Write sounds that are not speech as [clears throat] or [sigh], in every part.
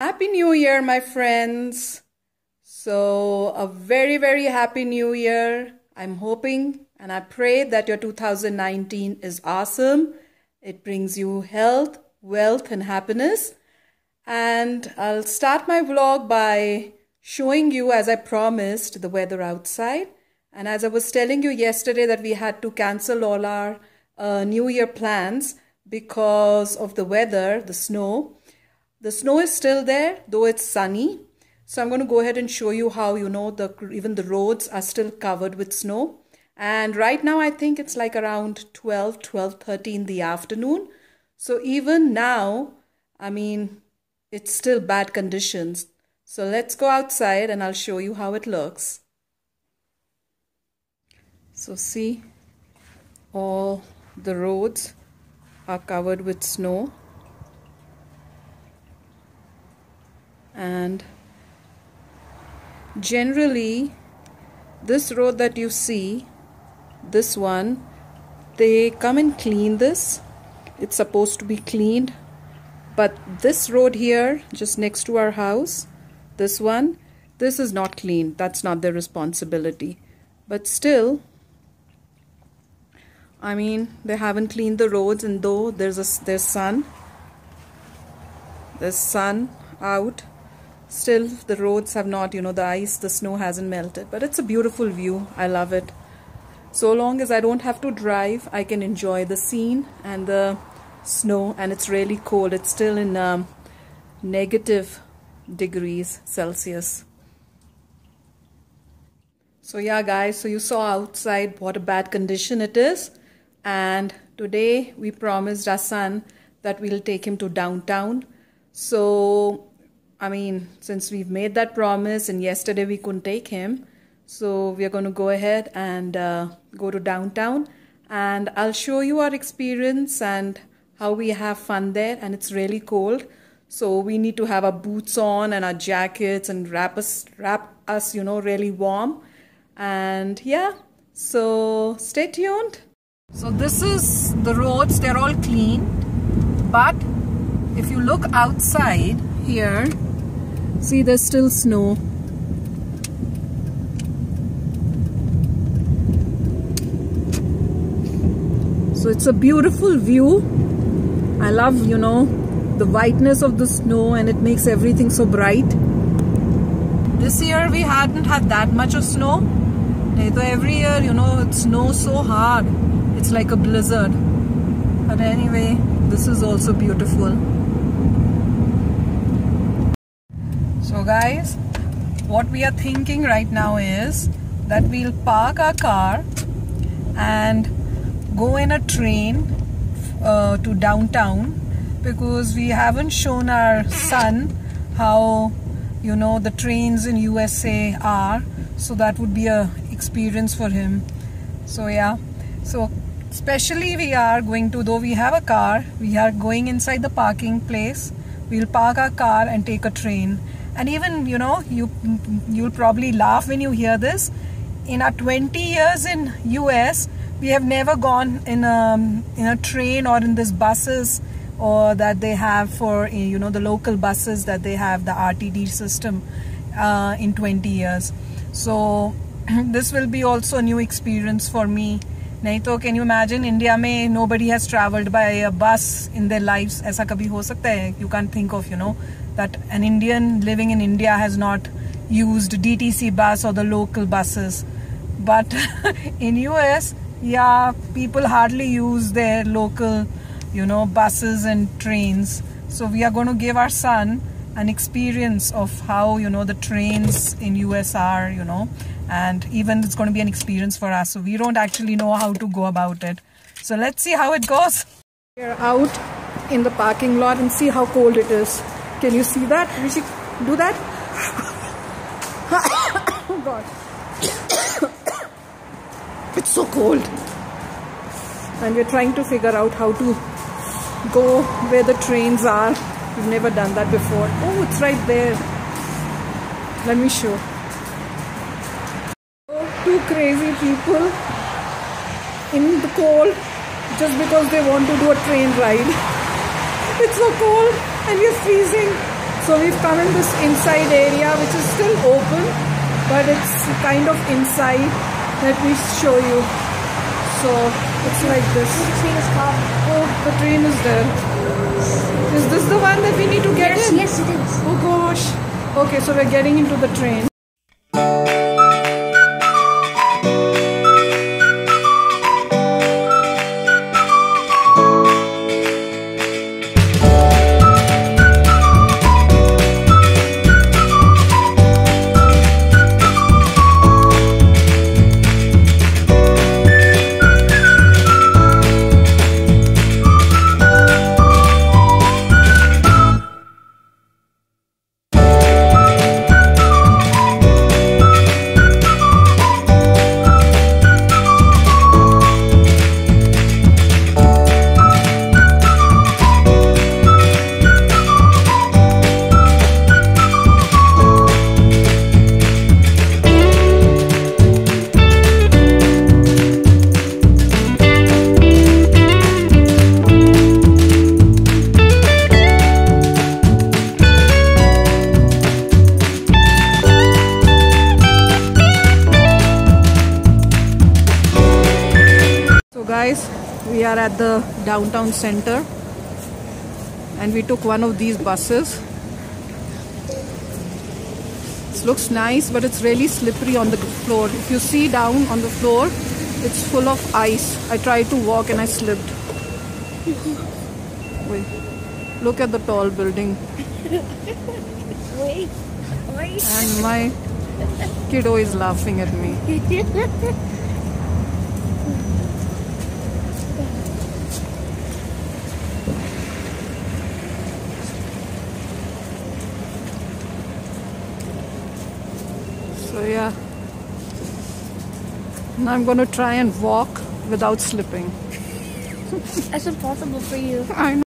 Happy New Year, my friends. So, a very, very happy New Year. I'm hoping and I pray that your 2019 is awesome. It brings you health, wealth, and happiness. And I'll start my vlog by showing you, as I promised, the weather outside. And as I was telling you yesterday, that we had to cancel all our uh, New Year plans because of the weather, the snow. The snow is still there, though it's sunny. So I'm going to go ahead and show you how, you know, the even the roads are still covered with snow. And right now, I think it's like around 12, 12.30 in the afternoon. So even now, I mean, it's still bad conditions. So let's go outside and I'll show you how it looks. So see, all the roads are covered with snow. And generally this road that you see this one they come and clean this. It's supposed to be cleaned. But this road here just next to our house this one this is not clean. That's not their responsibility. But still I mean they haven't cleaned the roads and though there's a there's sun there's sun out still the roads have not you know the ice the snow hasn't melted but it's a beautiful view. I love it. So long as I don't have to drive I can enjoy the scene and the snow and it's really cold. It's still in um, negative degrees Celsius. So yeah guys so you saw outside what a bad condition it is and today we promised our son that we'll take him to downtown. So I mean, since we've made that promise and yesterday we couldn't take him, so we are going to go ahead and uh, go to downtown and I'll show you our experience and how we have fun there and it's really cold. So we need to have our boots on and our jackets and wrap us, wrap us, you know, really warm. And yeah, so stay tuned. So this is the roads, they're all clean. But if you look outside here, See, there's still snow. So it's a beautiful view. I love, you know, the whiteness of the snow and it makes everything so bright. This year we hadn't had that much of snow. Every year, you know, it snows so hard. It's like a blizzard. But anyway, this is also beautiful. Guys, what we are thinking right now is that we'll park our car and go in a train uh, to downtown because we haven't shown our son how you know the trains in USA are. So that would be a experience for him. So yeah. So especially we are going to though we have a car we are going inside the parking place. We'll park our car and take a train and even you know you you'll probably laugh when you hear this in our 20 years in US we have never gone in a in a train or in this buses or that they have for you know the local buses that they have the RTD system uh, in 20 years so [clears throat] this will be also a new experience for me नहीं तो can you imagine India में no buddy has travelled bye अ बस in their lives ऐसा कभी हो सकता है you can think of you know that an Indian living in India has not used DTC bus or the local buses. But [laughs] in US, yeah, people hardly use their local, you know, buses and trains. So we are going to give our son an experience of how, you know, the trains in US are, you know, and even it's going to be an experience for us. So we don't actually know how to go about it. So let's see how it goes. We're out in the parking lot and see how cold it is. Can you see that? We should do that. oh [coughs] God. it's so cold. And we're trying to figure out how to go where the trains are. We've never done that before. Oh, it's right there. Let me show. Oh, two crazy people in the cold just because they want to do a train ride. [laughs] It's so cold and we're freezing. So we've come in this inside area which is still open but it's kind of inside. Let me show you. So it's like this. Oh, the train is there. Is this the one that we need to get Yes, in? yes, it is. Oh gosh. Okay, so we're getting into the train. Guys, we are at the downtown center and we took one of these buses. This looks nice but it's really slippery on the floor. If you see down on the floor, it's full of ice. I tried to walk and I slipped. Wait, look at the tall building Wait, wait. and my kiddo is laughing at me. [laughs] So yeah. Now I'm going to try and walk without slipping. That's impossible for you. I know.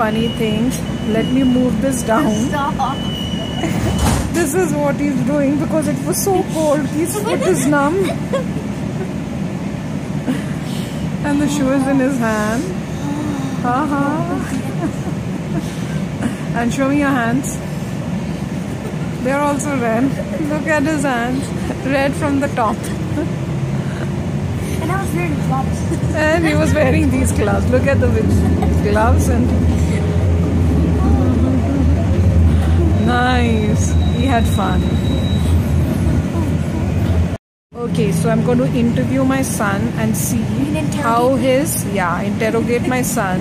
Funny things. Let me move this down. This is what he's doing because it was so cold. His foot is numb. and the shoe is in his hand. Haha. and show me your hands. They're also red. Look at his hands. Red from the top. And I was wearing gloves. And he was wearing these gloves. Look at the gloves and nice. He had fun. Okay, so I'm going to interview my son and see how his yeah interrogate my son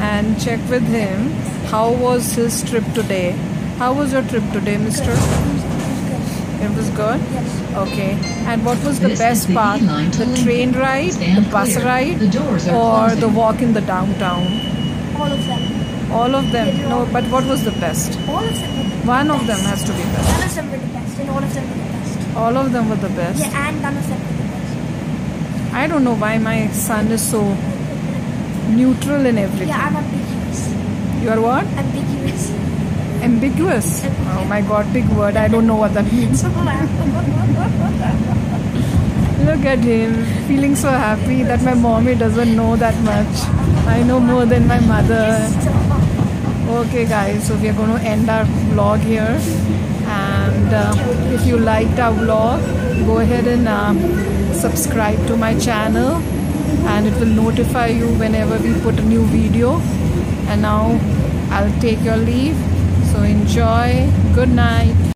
and check with him how was his trip today. How was your trip today, Mister? It was good. Yes. Okay. And what was the This best the part? The train ride, Stand the bus clear. ride, The or closing. the walk in the downtown? All of them. All of them. No, but what was the best? All of them were the One of them has to be best. None of them were the best, and all of them were the best. All of them were the best. Yeah, and none of them were the best. I don't know why my son is so neutral in everything. Yeah, I'm ambiguous. You are what? Ambiguous. Ambiguous. Oh my god, big word. I don't know what that means. [laughs] Look at him, feeling so happy that my mommy doesn't know that much. I know more than my mother. Okay, guys, so we are going to end our vlog here. And uh, if you liked our vlog, go ahead and uh, subscribe to my channel, and it will notify you whenever we put a new video. And now I'll take your leave. So enjoy. Good night.